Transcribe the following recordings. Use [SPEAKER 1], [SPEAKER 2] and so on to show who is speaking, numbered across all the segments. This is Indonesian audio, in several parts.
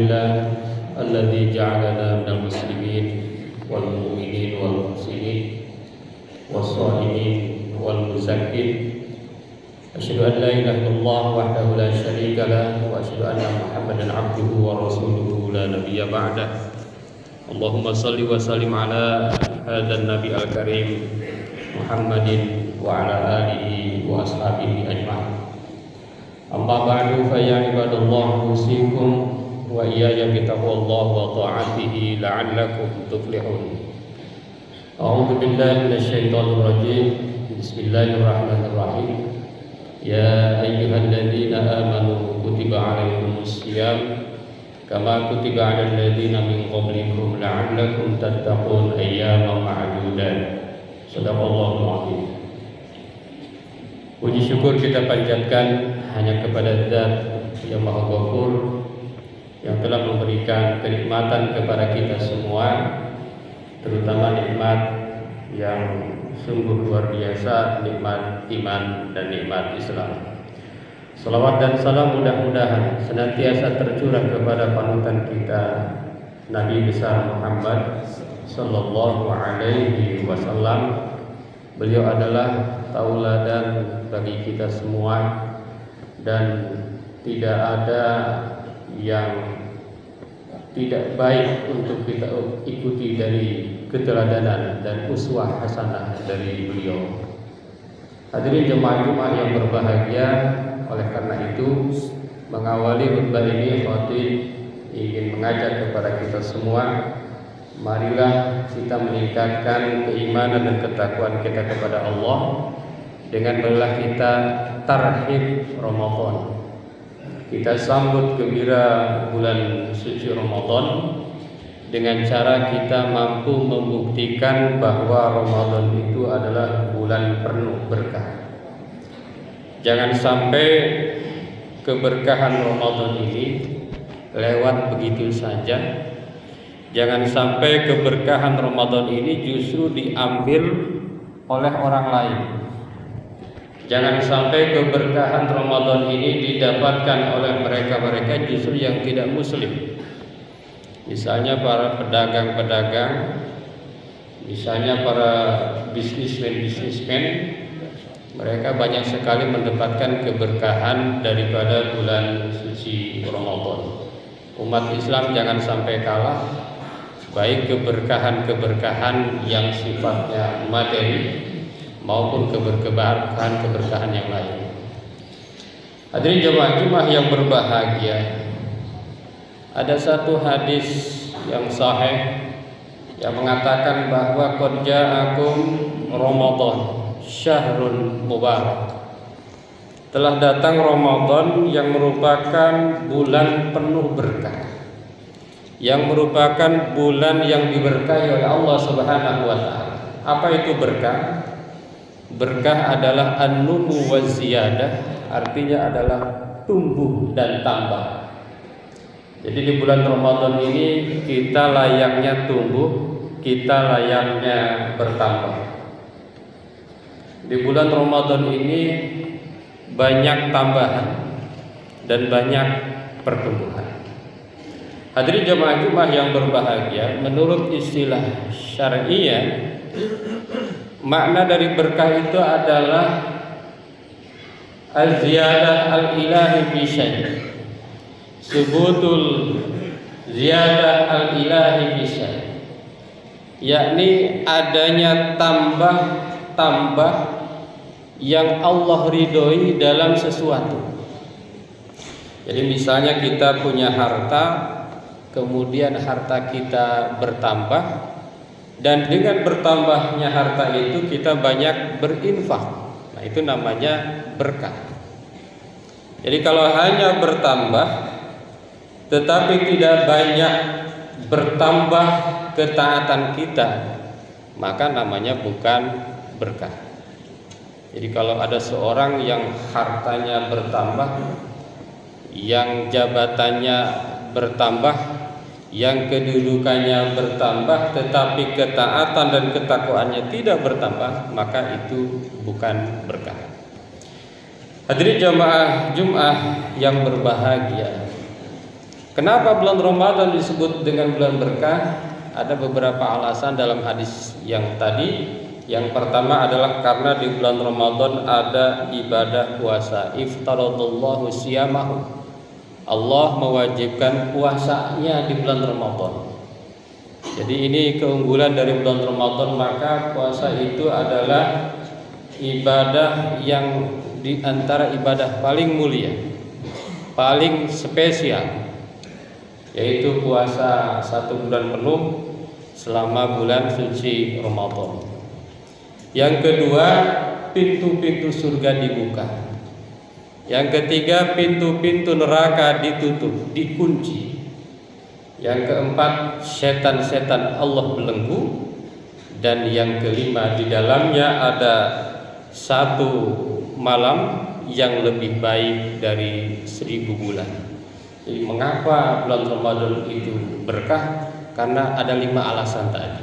[SPEAKER 1] لله الذي جعلنا من المسلمين والمؤمنين والمحسنين والصائمين والمزكين أشهد أن لا إله إلا الله وحده لا شريك له وأشهد أن محمدا عبده ورسوله لا نبي بعده اللهم صل وسلم على هذا النبي الكريم محمد وعلى آله وأصحابه أجمعين أما بعد فيا عباد الله أوصيكم وإياي بتقوى الله وطاعته لعلكم تفلحون أعوذ بالله من الشيطان الرجيم بسم الله الرحمن الرحيم يا أيها الذين آمنوا كتب عليكم الصيام كما كتب على الذين من قبلكم لعلكم تتقون أياما معدودات صدق الله العظيم Puji syukur kita panjatkan hanya kepada Zat yang Maha Ghafur yang telah memberikan kenikmatan kepada kita semua terutama nikmat yang sungguh luar biasa nikmat iman dan nikmat Islam. Salawat dan salam mudah-mudahan senantiasa tercurah kepada panutan kita Nabi besar Muhammad sallallahu alaihi wasallam. Beliau adalah tauladan bagi kita semua dan tidak ada yang tidak baik untuk kita ikuti dari keteladanan dan uswah hasanah dari beliau. Hadirin jemaah Jumat yang berbahagia, oleh karena itu mengawali khutbah ini khatib ingin mengajak kepada kita semua marilah kita meningkatkan keimanan dan ketakwaan kita kepada Allah dengan marilah kita tarhib Ramadan. Kita sambut gembira bulan suci Ramadan dengan cara kita mampu membuktikan bahwa Ramadan itu adalah bulan penuh berkah. Jangan sampai keberkahan Ramadan ini lewat begitu saja. Jangan sampai keberkahan Ramadan ini justru diambil oleh orang lain. Jangan sampai keberkahan Ramadan ini didapatkan oleh mereka-mereka justru yang tidak muslim. Misalnya para pedagang-pedagang, misalnya para bisnismen-bisnismen, mereka banyak sekali mendapatkan keberkahan daripada bulan suci Ramadan. Umat Islam jangan sampai kalah baik keberkahan-keberkahan yang sifatnya materi maupun keberkahan keberkahan yang lain. Hadirin jemaah Jumat yang berbahagia. Ada satu hadis yang sahih yang mengatakan bahwa qad ja'akum Ramadan syahrun mubarak. Telah datang Ramadan yang merupakan bulan penuh berkah. Yang merupakan bulan yang diberkahi oleh Allah Subhanahu wa taala. Apa itu berkah? Berkah adalah an-numu wa ziyadah, artinya adalah tumbuh dan tambah. Jadi di bulan Ramadan ini kita layaknya tumbuh, kita layaknya bertambah. Di bulan Ramadan ini banyak tambahan dan banyak pertumbuhan. Hadirin jemaah Jumat yang berbahagia, menurut istilah syariah makna dari berkah itu adalah al-ziyadah al-ilahi fi syai' subutul ziyadah al-ilahi fi syai' yakni adanya tambah-tambah yang Allah ridhoi dalam sesuatu. Jadi misalnya kita punya harta, kemudian harta kita bertambah dan dengan bertambahnya harta itu kita banyak berinfak. Nah, itu namanya berkah. Jadi kalau hanya bertambah tetapi tidak banyak bertambah ketaatan kita, maka namanya bukan berkah. Jadi kalau ada seorang yang hartanya bertambah, yang jabatannya bertambah, yang kedudukannya bertambah tetapi ketaatan dan ketakwaannya tidak bertambah, maka itu bukan berkah. Hadirin jamaah Jumat yang berbahagia. Kenapa bulan Ramadan disebut dengan bulan berkah? Ada beberapa alasan dalam hadis yang tadi. Yang pertama adalah karena di bulan Ramadan ada ibadah puasa. Iftaradallahu siyamahu. Allah mewajibkan puasanya di bulan Ramadan. Jadi ini keunggulan dari bulan Ramadan maka puasa itu adalah ibadah yang di antara ibadah paling mulia, paling spesial, yaitu puasa satu bulan penuh selama bulan suci Ramadan. Yang kedua, pintu-pintu surga dibuka. Yang ketiga, pintu-pintu neraka ditutup, dikunci. Yang keempat, setan-setan Allah belenggu. Dan yang kelima, di dalamnya ada satu malam yang lebih baik dari seribu bulan. Jadi mengapa bulan Ramadan itu berkah? Karena ada lima alasan tadi.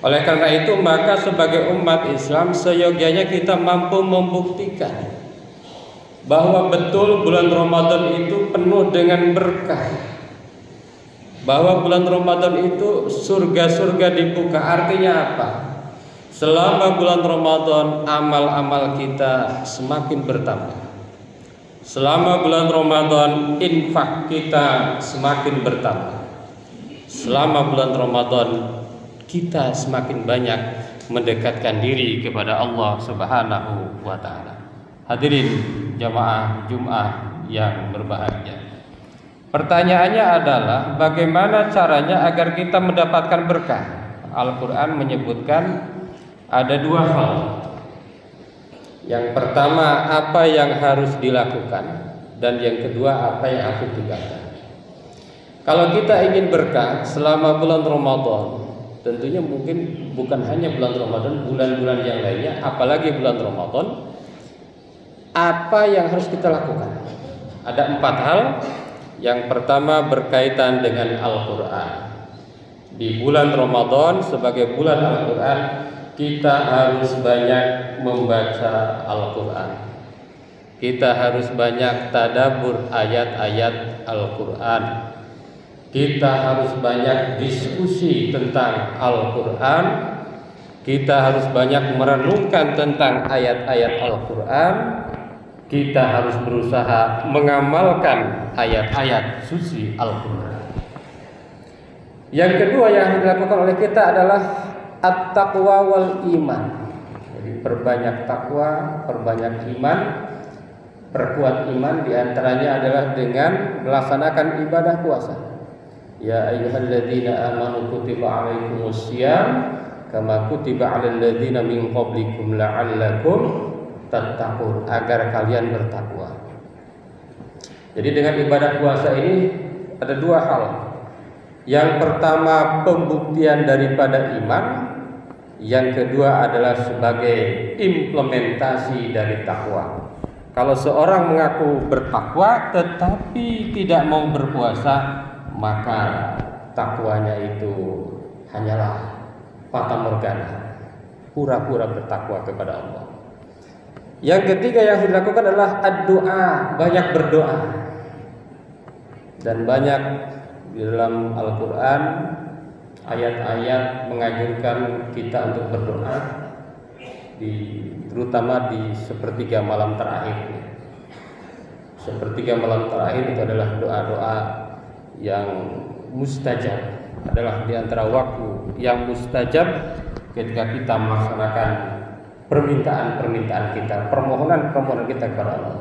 [SPEAKER 1] Oleh karena itu maka sebagai umat Islam seyogianya kita mampu membuktikan bahwa betul bulan Ramadan itu penuh dengan berkah. Bahwa bulan Ramadan itu surga-surga dibuka. Artinya apa? Selama bulan Ramadan amal-amal kita semakin bertambah. Selama bulan Ramadan infak kita semakin bertambah. Selama bulan Ramadan kita semakin banyak mendekatkan diri kepada Allah Subhanahu wa taala. Hadirin jamaah Jumat yang berbahagia. Pertanyaannya adalah bagaimana caranya agar kita mendapatkan berkah? Al-Qur'an menyebutkan ada dua hal. Yang pertama apa yang harus dilakukan dan yang kedua apa yang aku tinggalkan. Kalau kita ingin berkah selama bulan Ramadan, tentunya mungkin bukan hanya bulan Ramadan, bulan-bulan yang lainnya, apalagi bulan Ramadan, apa yang harus kita lakukan? Ada empat hal. Yang pertama berkaitan dengan Al-Quran. Di bulan Ramadan sebagai bulan Al-Quran kita harus banyak membaca Al-Quran. Kita harus banyak tadabur ayat-ayat Al-Quran. Kita harus banyak diskusi tentang Al-Quran. Kita harus banyak merenungkan tentang ayat-ayat Al-Quran. Kita harus berusaha mengamalkan ayat-ayat suci Al-Quran. Yang kedua yang dilakukan oleh kita adalah at-taqwa wal iman. Jadi perbanyak takwa, perbanyak iman, perkuat iman di antaranya adalah dengan melaksanakan ibadah puasa. Ya ayyuhalladzina amanu kutiba alaikumus syiyam kama kutiba alal ladzina min qablikum la'allakum tattaqun agar kalian bertakwa. Jadi dengan ibadah puasa ini ada dua hal. Yang pertama pembuktian daripada iman, yang kedua adalah sebagai implementasi dari takwa. Kalau seorang mengaku bertakwa tetapi tidak mau berpuasa, maka takwanya itu hanyalah fata morgana, pura-pura bertakwa kepada Allah. Yang ketiga yang dilakukan adalah doa, banyak berdoa. Dan banyak di dalam Al-Qur'an ayat-ayat menganjurkan kita untuk berdoa di terutama di sepertiga malam terakhir. Sepertiga malam terakhir itu adalah doa-doa yang mustajab adalah di antara waktu yang mustajab ketika kita melaksanakan permintaan-permintaan kita, permohonan-permohonan kita kepada Allah.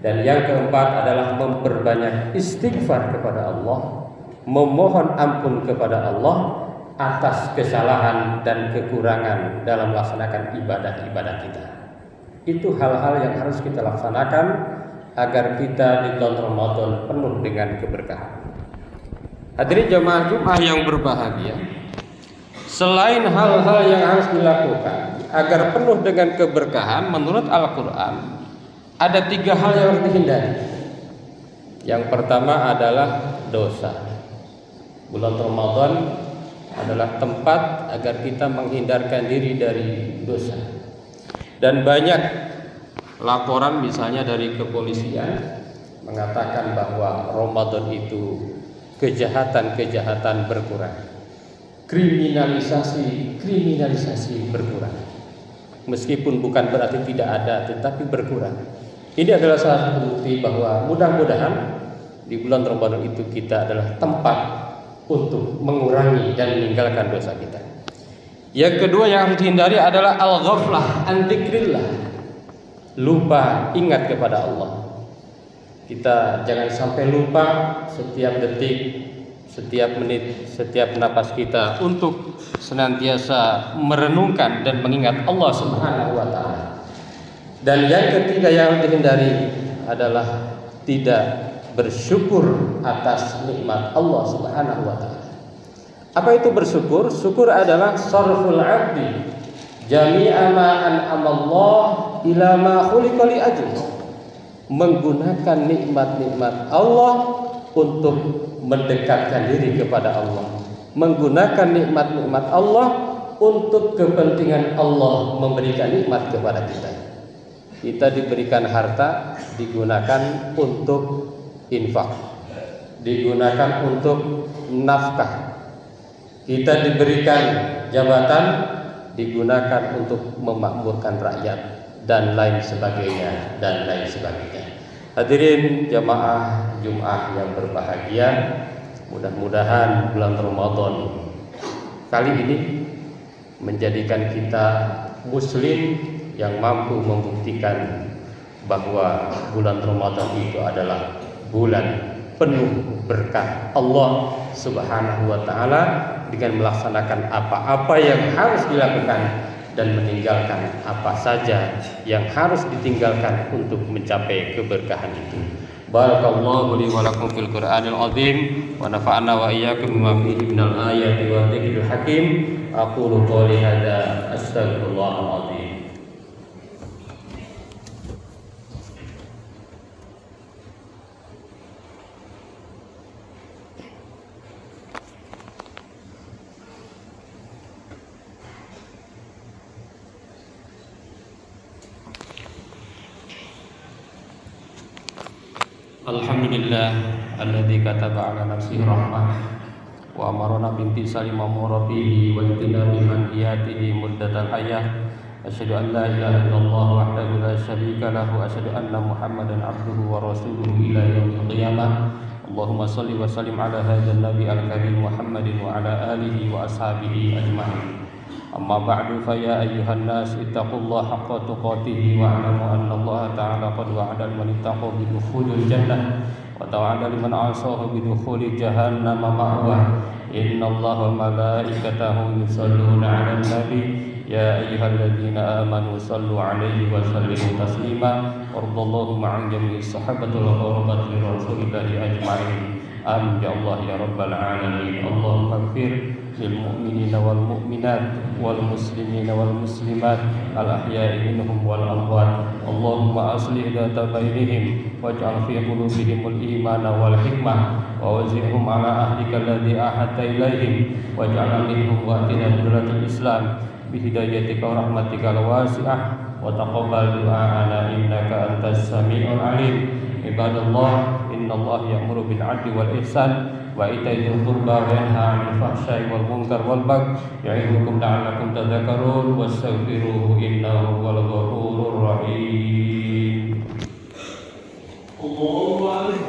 [SPEAKER 1] Dan yang keempat adalah memperbanyak istighfar kepada Allah, memohon ampun kepada Allah atas kesalahan dan kekurangan dalam melaksanakan ibadah-ibadah kita. Itu hal-hal yang harus kita laksanakan agar kita di bulan Ramadan penuh dengan keberkahan. Hadirin jemaah Jumat yang berbahagia. Selain hal-hal yang harus dilakukan agar penuh dengan keberkahan menurut Al-Qur'an ada tiga hal yang harus dihindari. Yang pertama adalah dosa. Bulan Ramadan adalah tempat agar kita menghindarkan diri dari dosa. Dan banyak laporan misalnya dari kepolisian mengatakan bahwa Ramadan itu kejahatan-kejahatan berkurang. Kriminalisasi, kriminalisasi berkurang. Meskipun bukan berarti tidak ada, tetapi berkurang. Ini adalah salah satu bukti bahwa mudah-mudahan di bulan Ramadan itu kita adalah tempat untuk mengurangi dan meninggalkan dosa kita. Yang kedua yang harus dihindari adalah al-ghaflah, an Lupa ingat kepada Allah. Kita jangan sampai lupa setiap detik, setiap menit, setiap napas kita untuk senantiasa merenungkan dan mengingat Allah Subhanahu wa taala. Dan yang ketiga yang dihindari adalah tidak bersyukur atas nikmat Allah Subhanahu wa taala. Apa itu bersyukur? Syukur adalah sarful 'abdi jami'a ma an'amallah ila ma khuliqa li menggunakan nikmat-nikmat Allah untuk mendekatkan diri kepada Allah. Menggunakan nikmat-nikmat Allah untuk kepentingan Allah memberikan nikmat kepada kita. Kita diberikan harta digunakan untuk infak. Digunakan untuk nafkah. Kita diberikan jabatan digunakan untuk memakmurkan rakyat dan lain sebagainya dan lain sebagainya. Hadirin jamaah Jumat yang berbahagia, mudah-mudahan bulan Ramadan kali ini menjadikan kita muslim yang mampu membuktikan bahwa bulan Ramadan itu adalah bulan penuh berkah Allah Subhanahu wa taala dengan melaksanakan apa-apa yang harus dilakukan dan meninggalkan apa saja yang harus ditinggalkan untuk mencapai keberkahan itu. Barakallahu li wa lakum fil Qur'anil azim wa nafa'na wa iyyakum bima fihi minal ayati wa dzikril hakim. Aqulu qouli hadza astaghfirullahal azim. Alhamdulillah alladzi kataba ala nafsihi rahmah wa amarna bimtisali mamuratihi wa ittinabi manhiyatihi muddatal hayah asyhadu an la ilaha illallah la syarika lahu asyhadu anna muhammadan abduhu wa rasuluhu ila yaumil qiyamah. Allahumma salli wa nabi al-karim Muhammadin wa ala alihi wa ashabihi ajma'in أما بعد فيا أيها الناس اتقوا الله حق تقاته واعلموا أن الله تعالى قد وعد لمن اتقوا بدخول الجنة وتوعد لمن عصاه بدخول جهنم مأواه إن الله وملائكته يصلون على النبي يا أيها الذين آمنوا صلوا عليه وسلموا تسليما وارض اللهم عن جميع الصحابة والقربة لرسول الله أجمعين آمين يا الله يا رب العالمين اللهم اغفر للمؤمنين والمؤمنات والمسلمين والمسلمات الأحياء منهم والأموات اللهم أصلح ذات بينهم واجعل في قلوبهم الإيمان والحكمة ووزعهم على أهلك الذي أحدت إليهم واجعل منهم واتنا بدرة الإسلام بهدايتك ورحمتك الواسعة وتقبل دعاءنا إنك أنت السميع العليم عباد الله إن الله يأمر بالعدل والإحسان وإيتاء ذي القربى وينهى عن الفحشاء والمنكر والبغي يعظكم لعلكم تذكرون واستغفروه إنه هو الغفور الرحيم. الله